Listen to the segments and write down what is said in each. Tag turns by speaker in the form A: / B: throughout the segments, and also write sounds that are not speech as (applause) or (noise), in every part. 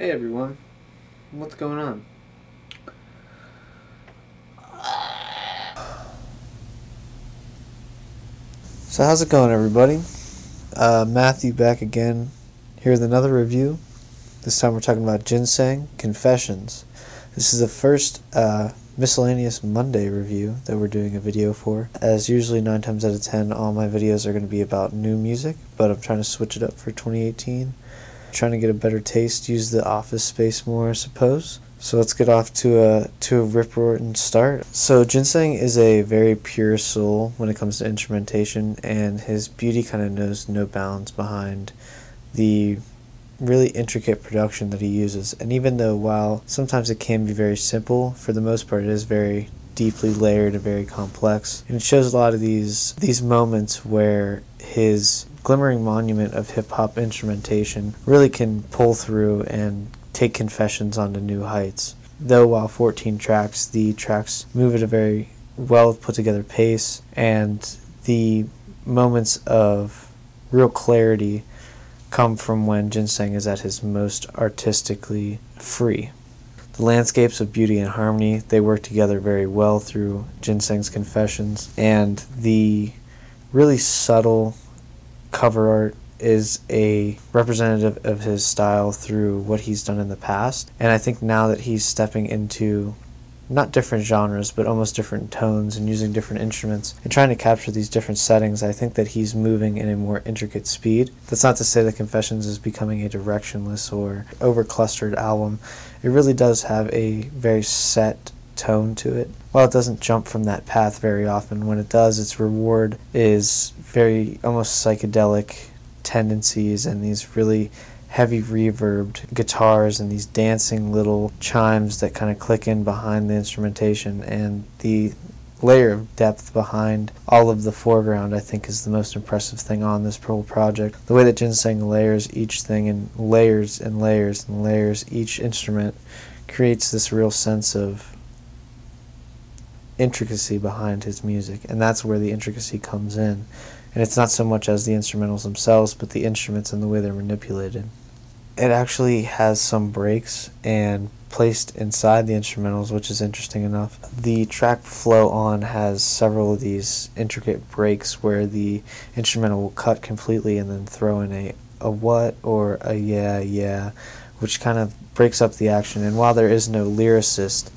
A: Hey everyone, what's going on? So how's it going everybody? Uh, Matthew back again here with another review. This time we're talking about Jinsang Confessions. This is the first uh, miscellaneous Monday review that we're doing a video for. As usually 9 times out of 10 all my videos are going to be about new music, but I'm trying to switch it up for 2018. Trying to get a better taste, use the office space more I suppose. So let's get off to a to a rip roaring start. So Jinsang is a very pure soul when it comes to instrumentation, and his beauty kind of knows no bounds behind the really intricate production that he uses. And even though while sometimes it can be very simple, for the most part it is very deeply layered and very complex. And it shows a lot of these these moments where his glimmering monument of hip hop instrumentation really can pull through and take confessions onto new heights. Though while 14 tracks, the tracks move at a very well put together pace, and the moments of real clarity come from when Jinsang is at his most artistically free. The landscapes of beauty and harmony, they work together very well through Jinsang's confessions, and the really subtle cover art is a representative of his style through what he's done in the past. And I think now that he's stepping into not different genres, but almost different tones and using different instruments and trying to capture these different settings, I think that he's moving in a more intricate speed. That's not to say that Confessions is becoming a directionless or over clustered album. It really does have a very set tone to it. While it doesn't jump from that path very often, when it does, its reward is very almost psychedelic tendencies and these really heavy reverbed guitars and these dancing little chimes that kind of click in behind the instrumentation. And the layer of depth behind all of the foreground I think is the most impressive thing on this whole project. The way that Jinsang layers each thing in layers and layers and layers each instrument creates this real sense of intricacy behind his music. And that's where the intricacy comes in and it's not so much as the instrumentals themselves, but the instruments and the way they're manipulated. It actually has some breaks and placed inside the instrumentals, which is interesting enough. The track Flow On has several of these intricate breaks where the instrumental will cut completely and then throw in a, a what or a yeah, yeah, which kind of breaks up the action. And while there is no lyricist,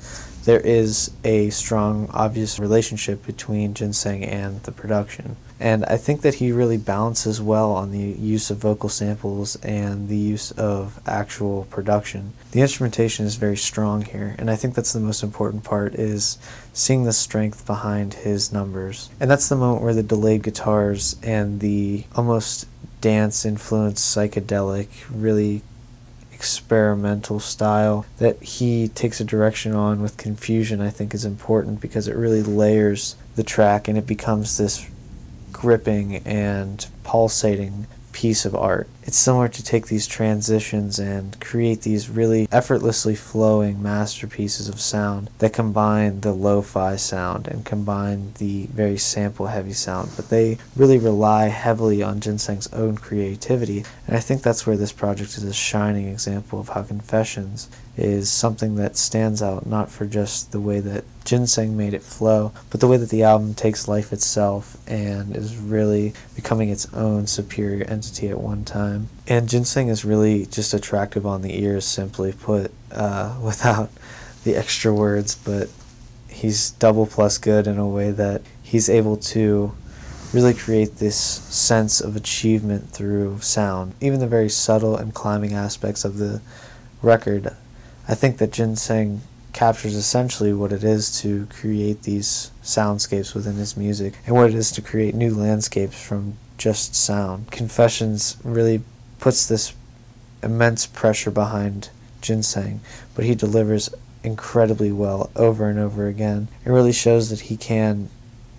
A: there is a strong, obvious relationship between Jinsang and the production. And I think that he really balances well on the use of vocal samples and the use of actual production. The instrumentation is very strong here, and I think that's the most important part is seeing the strength behind his numbers. And that's the moment where the delayed guitars and the almost dance influenced psychedelic really experimental style that he takes a direction on with confusion I think is important because it really layers the track and it becomes this gripping and pulsating piece of art. It's similar to take these transitions and create these really effortlessly flowing masterpieces of sound that combine the lo-fi sound and combine the very sample heavy sound, but they really rely heavily on Jinsang's own creativity, and I think that's where this project is a shining example of how Confessions is something that stands out not for just the way that Jinsang made it flow, but the way that the album takes life itself and is really becoming its own superior entity at one time. And Jinsang is really just attractive on the ears, simply put, uh, (laughs) without the extra words, but he's double plus good in a way that he's able to really create this sense of achievement through sound. Even the very subtle and climbing aspects of the record I think that Jinsang captures essentially what it is to create these soundscapes within his music and what it is to create new landscapes from just sound. Confessions really puts this immense pressure behind Jinsang, but he delivers incredibly well over and over again. It really shows that he can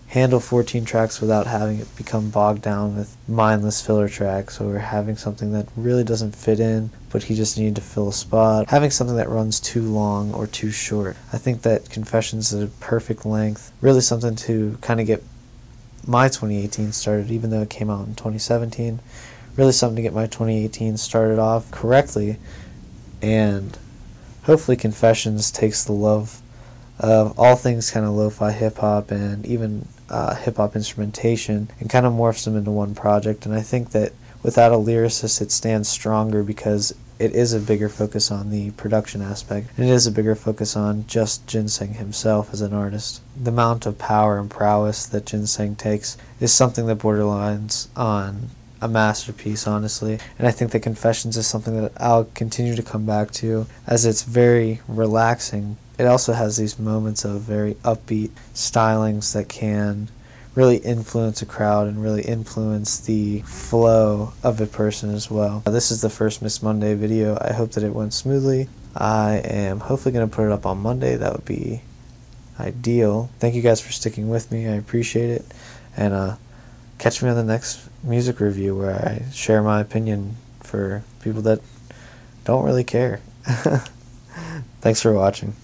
A: handle 14 tracks without having it become bogged down with mindless filler tracks or having something that really doesn't fit in but he just needed to fill a spot having something that runs too long or too short i think that confessions is a perfect length really something to kind of get my 2018 started even though it came out in 2017 really something to get my 2018 started off correctly. And hopefully Confessions takes the love of all things kind of lo-fi hip-hop and even uh, hip-hop instrumentation and kind of morphs them into one project. And I think that without a lyricist it stands stronger because it is a bigger focus on the production aspect and it is a bigger focus on just Jinsang himself as an artist. The amount of power and prowess that Jinsang takes is something that borderlines on a masterpiece, honestly. And I think that Confessions is something that I'll continue to come back to as it's very relaxing. It also has these moments of very upbeat stylings that can really influence a crowd and really influence the flow of a person as well. This is the first Miss Monday video. I hope that it went smoothly. I am hopefully going to put it up on Monday. That would be ideal. Thank you guys for sticking with me. I appreciate it. And uh, catch me on the next music review where I share my opinion for people that don't really care. (laughs) Thanks for watching.